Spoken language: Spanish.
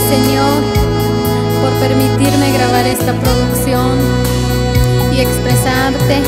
Señor por permitirme grabar esta producción y expresarte